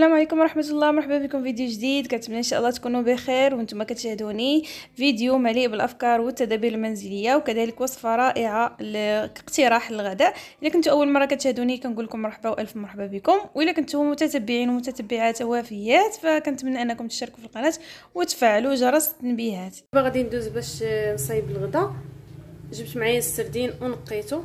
السلام عليكم ورحمة الله. مرحبا بكم فيديو جديد. كنتمنى إن شاء الله تكونوا بخير وأنتم كتشاهدوني. فيديو مليء بالأفكار والتدابير المنزلية وكذلك وصفه رائعه لاقتراح للغداء الا كنتوا أول مرة كتشاهدوني كنقول لكم مرحبا وألف مرحبا بكم. وإلا كنتوا متتبعين ومتتبعات وافيات فكنتمنى أنكم تشتركوا في القناة وتفعلوا جرس التنبيهات. دابا غادي ندوز باش نصايب الغداء. جبت معايا السردين ونقيته.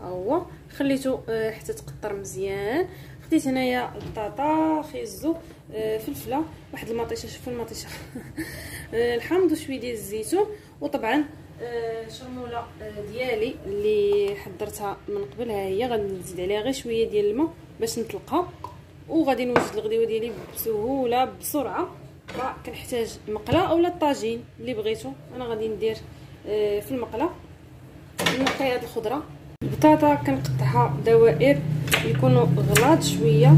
ها هو. خليته آه، حتى تقطر مزيان. خديت هنايا البطاطا خيزو آه، فلفلة واحد المطيشة شوفوا المطيشة. آه، الحامض وشوية ديال الزيتون وطبعا آه، شرموله ديالي اللي حضرتها من قبل ها هي غنزيد عليها غير شوية ديال الماء باش نطلقها وغادي نوجد الغديوة ديالي بسهولة بسرعة. كنحتاج مقله أولا الطاجين اللي بغيتو. أنا غادي ندير في المقله نقي هاد الخضرة. البطاطا كنقطعها دوائر. يكونوا غلاط شوية.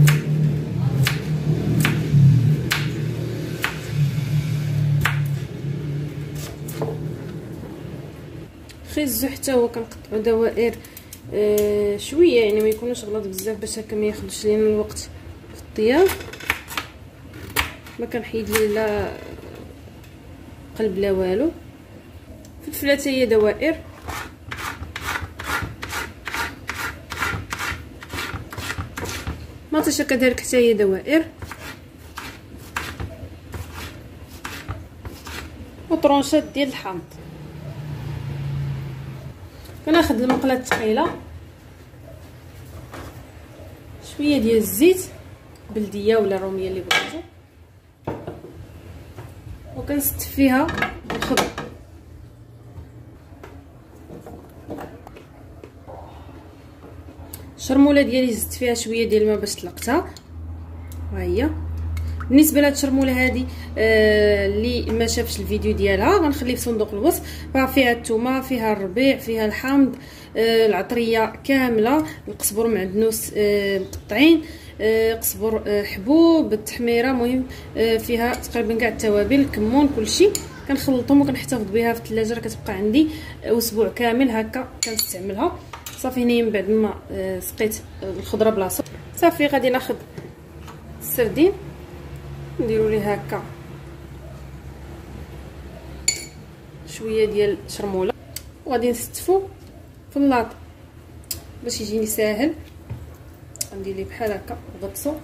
خيزو حتى هو كنقطعو دوائر آه شوية يعني ما يكونوش غلاط بزاف باش هكا ما ياخذش لينا الوقت في الطياب. ما كنحيد ليه لا قلب لا والو. فلفله هي دوائر. مطيشه كذلك حتى هي دوائر؟ وطرونشات ديال الحامض. كناخذ المقله الثقيله شوية ديال الزيت بلدية ولا رومية اللي بغيتو. وكنست فيها. الشرموله ديالي زدت فيها شوية ديال الماء باش طلقتها. ها هي. بالنسبة لهاد الشرمولة هادي آه اللي ما شافش الفيديو ديالها غنخليه في صندوق الوصف. فيها الثومه فيها الربيع فيها الحامض آه العطرية كاملة. القزبر معدنوس آه مقطعين آه قزبر آه حبوب التحميرة مهم. آه فيها تقريبا كاع التوابل الكمون كلشي. كنخلطهم وكنحتفظ بها في الثلاجة راه كتبقى عندي أسبوع كامل هكا كنستعملها. صافي هنايا من بعد ما آه، سقيت الخضرة بلاصه صافي غادي ناخذ السردين نديرو ليه هكا شوية ديال شرمولة. وغادي نستفو في اللاط باش يجيني ساهل. غندير ليه بحال هكا غطسو.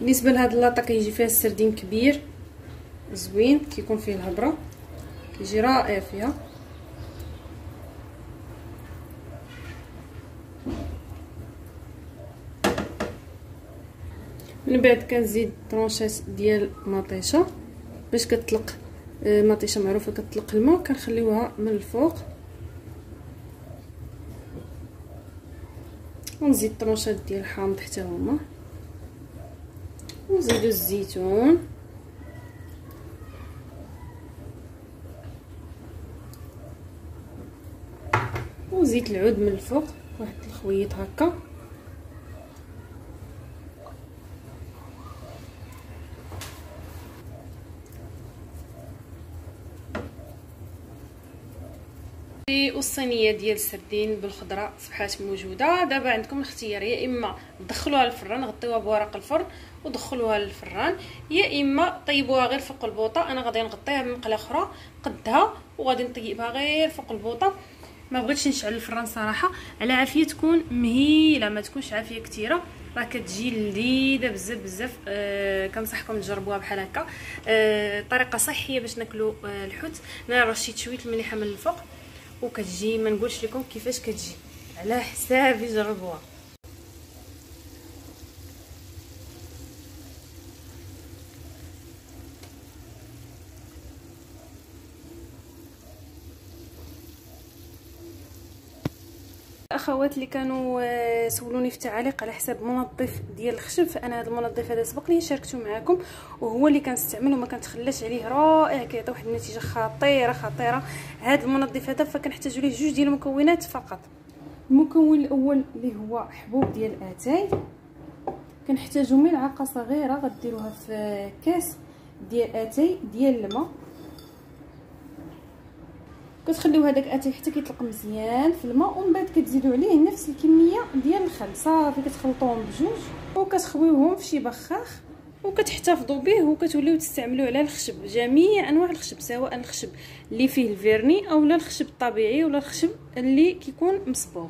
بالنسبة لهاد اللاطه كيجي فيها السردين كبير زوين كيكون فيه الهبرة كيجي رائع فيها. من بعد كنزيد طرونشات ديال مطيشة. باش كتطلق آه، مطيشة معروفة كتطلق الماء كنخليوها من الفوق. ونزيد طرونشات ديال الحامض حتى هما. ونزيدو الزيتون. وزيت العود من الفوق واحد الخويط هكا. والصينية ديال السردين بالخضرة صبحات موجودة. دابا عندكم الاختيار يا إما تدخلوها للفران غطيوها بورق الفرن ودخلوها للفران يا إما طيبوها غير فوق البوطة. أنا غادي نغطيها بمقلة أخرى قدها وغادي نطيبها غير فوق البوطة. ما بغيتش نشعل الفران صراحة. على عافية تكون مهيلة ما تكونش عافية كثيره راه كتجي لذيذة بزاف بزاف. آه كنصحكم تجربوها بحال هكا. آه طريقة صحية باش ناكلوا آه الحوت. أنا رشيت شوية المليحة من الفوق. وكتجي ما نقولش لكم كيفاش كتجي. على حسابي جربوها. الأخوات اللي كانوا آه، سولوني في التعاليق على حساب منظف ديال الخشب. فانا هذا المنظف هذا سبق لي شاركته معكم وهو اللي كنستعمل وما كنتخلاش عليه رائع. كيعطي واحد النتيجة خطيرة خطيرة. هذا المنظف هذا فكنحتاج ليه جوج ديال المكونات فقط. المكون الأول اللي هو حبوب ديال آتاي. كنحتاجو ملعقة صغيرة غديروها في كاس ديال آتاي ديال الماء. كتخليو هذاك اتاي حتى كيطلق مزيان في الماء ومن بعد كتزيدوا عليه نفس الكمية ديال الخل. صافي كتخلطوهم بجوج وكتخويوهم في شي بخاخ وكتحتفظوا به وكتوليو تستعملوه على الخشب. جميع أنواع الخشب سواء الخشب اللي فيه ال vernis أو لا الخشب الطبيعي ولا الخشب اللي كيكون مصبوغ.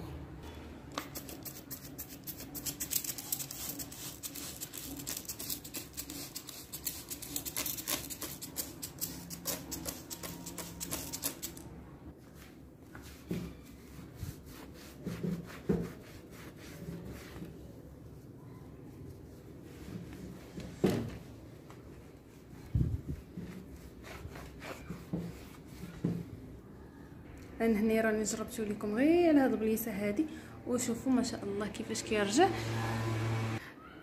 أنا هنا راني جربتو لكم غير هاد البليصه هادي. وشوفوا ما شاء الله كيفاش كيرجع.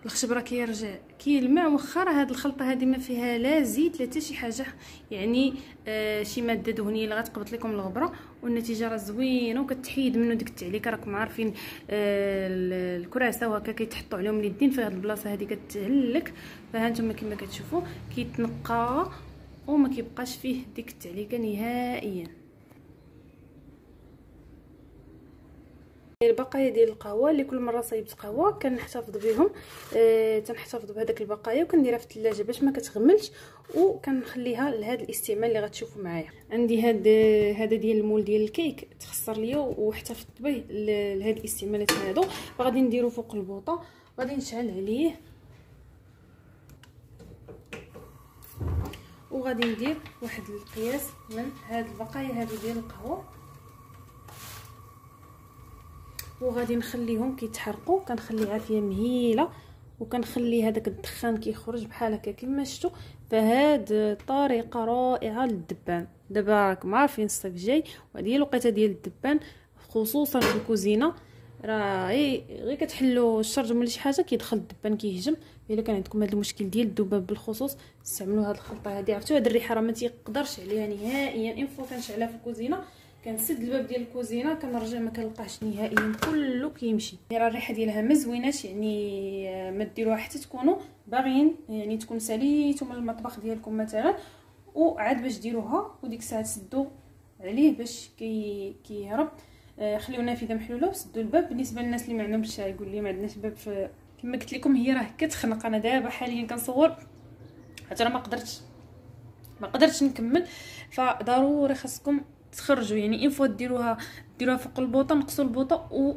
الخشب راه كيرجع كيلمع واخا هاد الخلطة هادي ما فيها لا زيت لا حتى شي حاجة. يعني آه شي مادة دهنية اللي غتقبط لكم الغبرة. والنتيجة راه زوينة وكتحيد منه ديك التعليكه راكم عارفين آه الكراسة وهكا كيتحطوا عليهم اليدين. في هاد البلاصة هادي كتهلك. فها نتوما كما كتشوفوا كيتنقى وما كيبقاش فيه ديك التعليكة نهائيا. البقايا ديال القهوة اللي كل مرة صايبت قهوة كنحتفظ بهم. آه تنحتفظ بهذاك البقايا وكنديرها في الثلاجة باش ما كتغملش وكنخليها لهذا الاستعمال اللي غتشوفوا معايا. عندي هاد هذا ديال المول ديال الكيك تخسر ليا واحتفظت به لهاد الاستعمالات هادو. فغادي نديرو فوق البوطة غادي نشعل عليه. وغادي ندير واحد القياس من هاد البقايا هادو ديال القهوة. وغادي نخليهم كيتحرقوا كنخلي عافية مهيلة وكنخلي هذاك الدخان كيخرج بحال هكا كما شفتوا فهاد طريقة رائعة للدبان. دابا راكم عارفين الصيف جاي وهذه هي الوقيتة ديال الدبان خصوصا في الكوزينة. راه غير كتحلوا الشرج ولا شي حاجة كيدخل الدبان كيهجم. إلا كان عندكم هذا المشكل ديال الذباب بالخصوص استعملوا هذه الخلطة هذه عرفتوا هذه الريحة راه ما تيقدرش عليها نهائيا. انفو كنشعلها في الكوزينة. كنسد الباب ديال الكوزينة كنرجع ما كنلقاش نهائيا كله كيمشي. راه الريحة ديالها ما زويناش يعني ما ديروها حتى تكونوا باغيين يعني تكون ساليتو من المطبخ ديالكم مثلا وعاد باش ديروها وديك الساعة تسدوا عليه باش كي كيهرب. آه خليو نافذة محلولة وسدوا الباب. بالنسبة للناس اللي ما عندهمش يقول لي ما عندناش باب في كما قلت لكم هي راه كتخنق. أنا دابا حاليا كنصور حتى ما قدرتش ما قدرتش نكمل. فضروري خاصكم تخرجوا يعني اين فوا ديروها ديروها فوق البوطة نقصوا البوطة و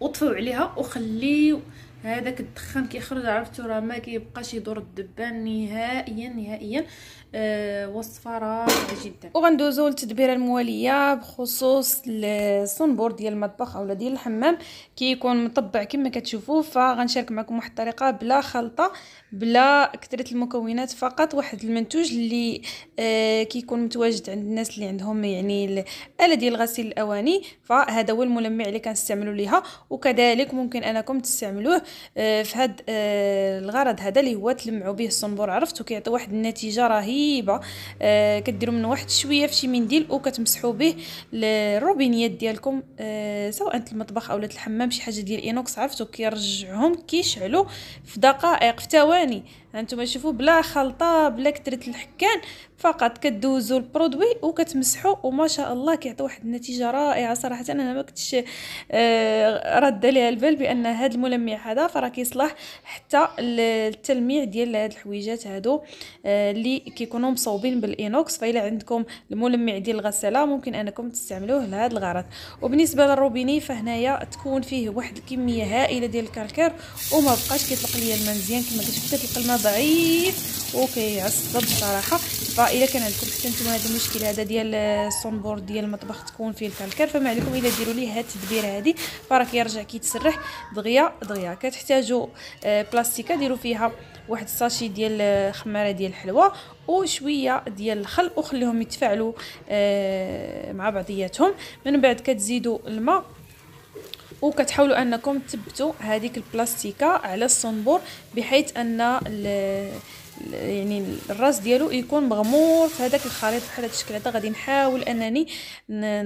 وطفوا عليها وخليو هذاك الدخان كيخرج عرفتوا راه ما كيبقاش يدور الدبان نهائيا نهائيا آه وصفه رائعه جدا. وغندوزو للتدبيرة الموالية بخصوص الصنبور ديال المطبخ اولا ديال الحمام. كيكون مطبع كما كتشوفوا فغنشارك معكم واحد الطريقة بلا خلطة بلا كثرة المكونات فقط. واحد المنتوج اللي آه كيكون متواجد عند الناس اللي عندهم يعني الآلة ديال غسيل الأواني. فهذا هو الملمع اللي كنستعملوا ليها وكذلك ممكن أنكم تستعملوه في هذا آه الغرض هذا اللي هو تلمعوا به الصنبور. عرفتوا كيعطي واحد النتيجة رهيبة. آه كديروا منه واحد شوية في شي منديل وكتمسحوا به الروبينيات ديالكم. آه سواء المطبخ اولا الحمام شي حاجة ديال inox. عرفتوا كيرجعهم كيشعلوا في دقائق في ثواني. هانتوما شوفوا بلا خلطة بلا كثرة الحكان فقط كدوزوا ال produit وكتمسحوا وما شاء الله كيعطي واحد النتيجة رائعة صراحة. أنا ما كنتش آه رد عليها البال بأن هذا الملمع هذا فراه كيصلح حتى التلميع ديال هاد الحويجات هادو آه اللي كيكونوا مصوبين بال inox. فإلا عندكم الملمع ديال الغساله ممكن أنكم تستعملوه لهذا الغرض. وبالنسبة للروبيني فهنايا تكون فيه واحد الكمية هائلة ديال الكركر وما بقاش كيطلق ليا الماء مزيان كما كتشوفوا كتلقى الماء ضعيف. وكيعصب بصراحة. فاذا كان عندكم حتى نتوما هذا المشكل هذا ديال الصنبور ديال المطبخ تكون فيه الكركر فما عليكم إلا ديروا ليه هاد التدبيره هذه فراه كيرجع كيتسرح. دغيا دغيا. كتحتاجوا آه، بلاستيكة ديروا فيها واحد الساشي ديال خمارة ديال الحلوى وشويه ديال الخل وخليهم يتفاعلوا آه، مع بعضياتهم. من بعد كتزيدوا الماء. وكتحاولوا أنكم تثبتوا هذيك البلاستيكة على الصنبور بحيث أن يعني الراس ديالو يكون مغمور في هذاك الخليط بحال هذا الشكل هذا. غادي نحاول أنني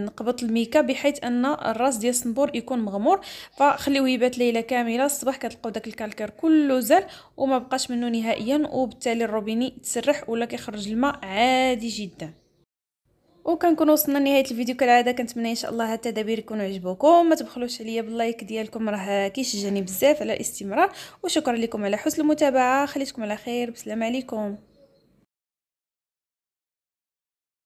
نقبط الميكا بحيث أن الراس ديال الصنبور يكون مغمور. فخليوه يبات ليلة كاملة الصباح كتلقاو داك الكالكر كله زال وما بقاش منه نهائيا وبالتالي الروبيني تسرح ولا كيخرج الماء عادي جدا. وكنكون وصلنا لنهاية الفيديو. كالعادة كنتمنى إن شاء الله هاد التدابير يكونوا عجبوكم. ما تبخلوش عليا باللايك ديالكم راه كيشجعني بزاف على الاستمرار. وشكرا لكم على حسن المتابعة. خليتكم على خير. بسلام عليكم.